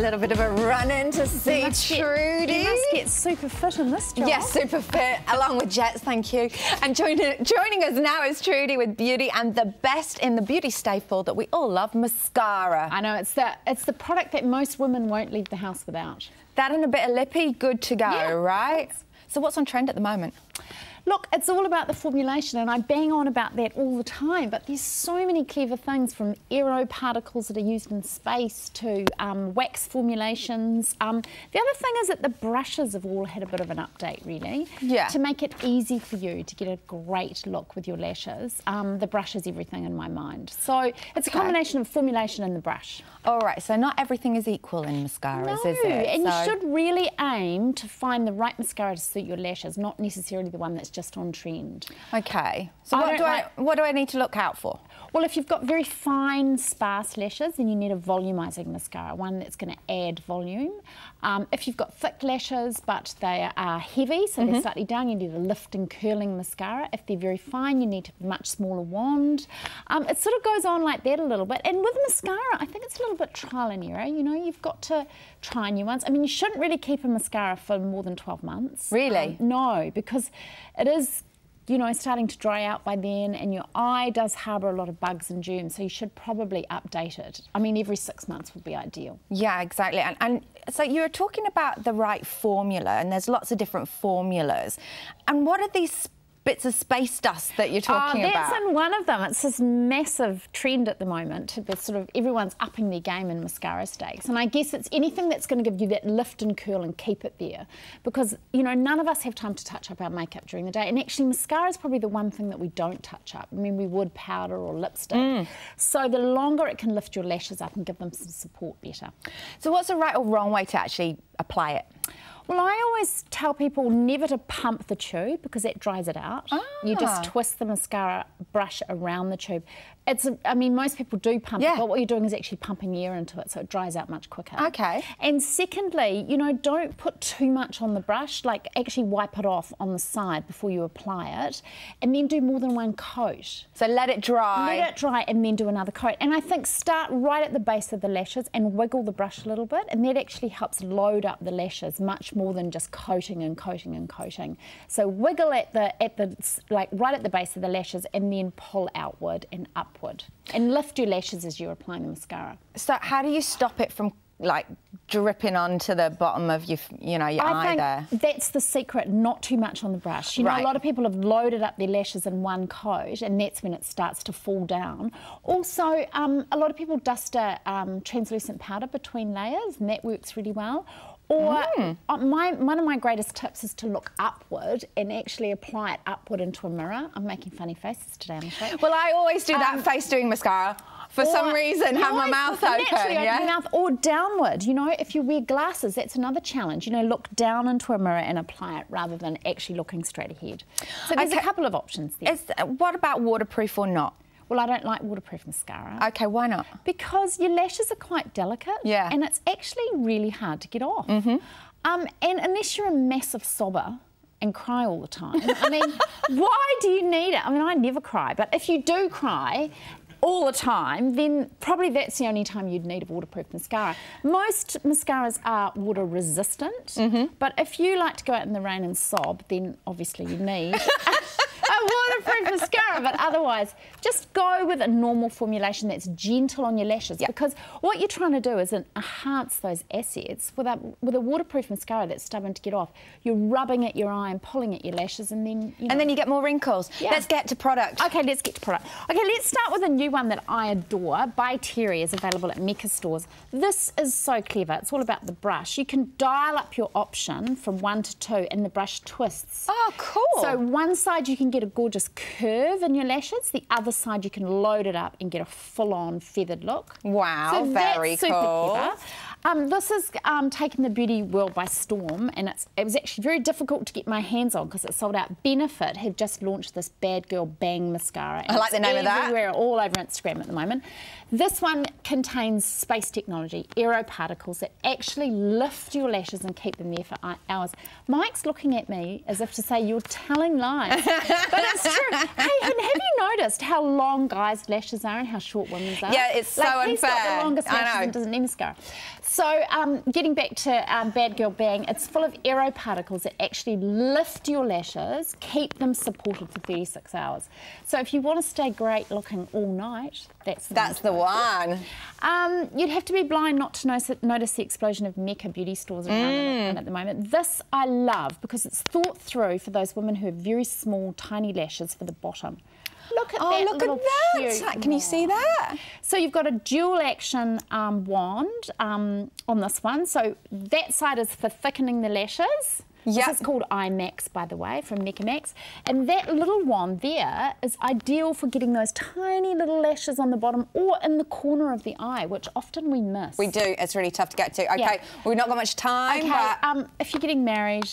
a little bit of a run in to see Trudi. Get, you must get super fit in this job. Yes, super fit, along with Jets, thank you. And joining, joining us now is Trudi with beauty and the best in the beauty staple that we all love, mascara. I know, it's the, it's the product that most women won't leave the house without. That and a bit of lippy, good to go, yeah. right? So what's on trend at the moment? Look, it's all about the formulation, and I bang on about that all the time, but there's so many clever things from aero particles that are used in space to um, wax formulations. Um, the other thing is that the brushes have all had a bit of an update, really, yeah. to make it easy for you to get a great look with your lashes. Um, the brush is everything in my mind. So it's okay. a combination of formulation and the brush. All right, so not everything is equal in mascaras, no, is it? and so... you should really aim to find the right mascara to suit your lashes, not necessarily the one that's just on trend. Okay. So what do, like... I, what do I need to look out for? Well, if you've got very fine, sparse lashes, then you need a volumizing mascara, one that's going to add volume. Um, if you've got thick lashes, but they are heavy, so mm -hmm. they're mm-hmm. slightly down, you need a lift and curling mascara. If they're very fine, you need a much smaller wand. Um, it sort of goes on like that a little bit. And with mascara, I think it's a little bit trial and error. You know, you've got to try new ones. I mean, you shouldn't really keep a mascara for more than 12 months. Really? Um, no, because it is you know, starting to dry out by then, and your eye does harbour a lot of bugs and germs, so you should probably update it. I mean, every six months would be ideal. Yeah, exactly. And, and so you were talking about the right formula, and there's lots of different formulas. And what are these bits of space dust that you're talking oh, that's about? That's in one of them. It's this massive trend at the moment. That sort of everyone's upping their game in mascara stakes, and I guess it's anything that's going to give you that lift and curl and keep it there, because you know none of us have time to touch up our makeup during the day, and actually mascara is probably the one thing that we don't touch up. I mean, we would powder or lipstick. Mm. So the longer it can lift your lashes up and give them some support better. So what's the right or wrong way to actually apply it? Well, I always tell people never to pump the tube because that dries it out. Ah. You just ah. twist the mascara brush around the tube. It's, a, I mean, most people do pump yeah. it, but what you're doing is actually pumping air into it, so it dries out much quicker. Okay. And secondly, you know, don't put too much on the brush. Like, actually wipe it off on the side before you apply it, and then do more than one coat. So let it dry. Let it dry, and then do another coat. And I think start right at the base of the lashes and wiggle the brush a little bit, and that actually helps load up the lashes much more than just coating and coating and coating. So wiggle at the at the like right at the base of the lashes, and then pull outward and upward and lift your lashes as you're applying the mascara. So how do you stop it from like dripping onto the bottom of your, you know, your I eye there. That's the secret, not too much on the brush. You know, right. a lot of people have loaded up their lashes in one coat, and that's when it starts to fall down. Also, um, a lot of people dust a um, translucent powder between layers, and that works really well. Or mm. my, one of my greatest tips is to look upward and actually apply it upward into a mirror. I'm making funny faces today on the show. Well, I always do that um, face doing mascara. For some reason, have my mouth open. Yeah? Open mouth or downward. You know, if you wear glasses, that's another challenge. You know, look down into a mirror and apply it rather than actually looking straight ahead. So there's okay. a couple of options there. Is, what about waterproof or not? Well, I don't like waterproof mascara. Okay, why not? Because your lashes are quite delicate. Yeah. And it's actually really hard to get off. Mm -hmm. um, and unless you're a massive sobber, and cry all the time. I mean, why do you need it? I mean, I never cry, but if you do cry all the time, then probably that's the only time you'd need a waterproof mascara. Most mascaras are water resistant, mm -hmm. but if you like to go out in the rain and sob, then obviously you need waterproof mascara, but otherwise, just go with a normal formulation that's gentle on your lashes. Yep. Because what you're trying to do is enhance those assets. With a, with a waterproof mascara that's stubborn to get off, you're rubbing at your eye and pulling at your lashes, and then you know. And then you get more wrinkles. Yeah. Let's get to product. Okay, let's get to product. Okay, let's start with a new one that I adore. By Terry is available at Mecca stores. This is so clever. It's all about the brush. You can dial up your option from one to two, and the brush twists. Oh, cool. So one side you can get a gorgeous curve in your lashes. The other side you can load it up and get a full-on feathered look. Wow, so very cool. Clever. Um, this has um, taken the beauty world by storm, and it was actually very difficult to get my hands on because it sold out. Benefit have just launched this Bad Girl Bang mascara. I like the name of that. Everywhere, all over Instagram at the moment. This one contains space technology, aeroparticles that actually lift your lashes and keep them there for hours. Mike's looking at me as if to say, you're telling lies. but it's true. Hey, have you noticed how long guys' lashes are and how short women's are? Yeah, it's like, so he's unfair. got the longest lashes and doesn't need mascara. So, um, getting back to um, Bad Girl Bang, it's full of aero particles that actually lift your lashes, keep them supported for 36 hours. So, if you want to stay great looking all night, that's the That's the one. um, you'd have to be blind not to notice, notice the explosion of Mecca beauty stores around Mm. at the moment. This I love because it's thought through for those women who have very small, tiny lashes for the bottom. Look at Oh, that. look at that. Can you see that? So you've got a dual action um, wand um, on this one. So that side is for thickening the lashes. Yep. This is called IMAX, by the way, from Mecca Max. And that little wand there is ideal for getting those tiny little lashes on the bottom or in the corner of the eye, which often we miss. We do. It's really tough to get to. Okay, Yeah. we've not got much time, Okay, but um, if you're getting married,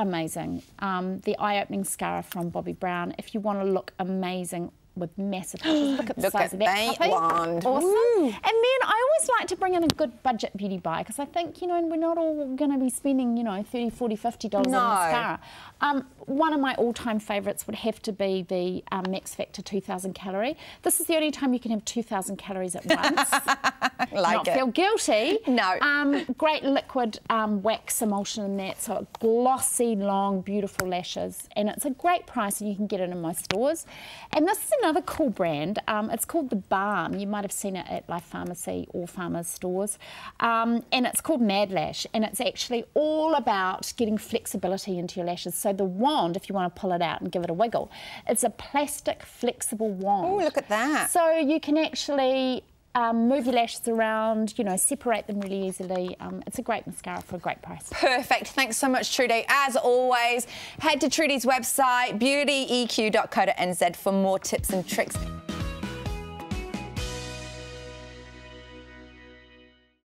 amazing. Um, the eye-opening mascara from Bobbi Brown. If you want to look amazing with massive lashes, look at the Look size at of that puppy. wand. Awesome. Woo. And then I always like to bring in a good budget beauty buy because I think, you know, we're not all going to be spending, you know, 30 40 50 dollars No. on mascara. Um, one of my all-time favourites would have to be the um, Max Factor 2000 calorie. This is the only time you can have 2000 calories at once. like not it. feel guilty. No. Um, great liquid um, wax emulsion in that, so glossy, long, beautiful lashes, and it's a great price, and you can get it in most stores. And this is another cool brand. Um, it's called the Balm. You might have seen it at Life Pharmacy or Farmers stores, um, and it's called Mad Lash, and it's actually all about getting flexibility into your lashes. So the wand, if you want to pull it out and give it a wiggle, it's a plastic flexible wand. Oh, look at that. So you can actually um, move your lashes around, you know, separate them really easily. Um, it's a great mascara for a great price. Perfect. Thanks so much, Trudi. As always, head to Trudi's website, beautyeq.co.nz for more tips and tricks.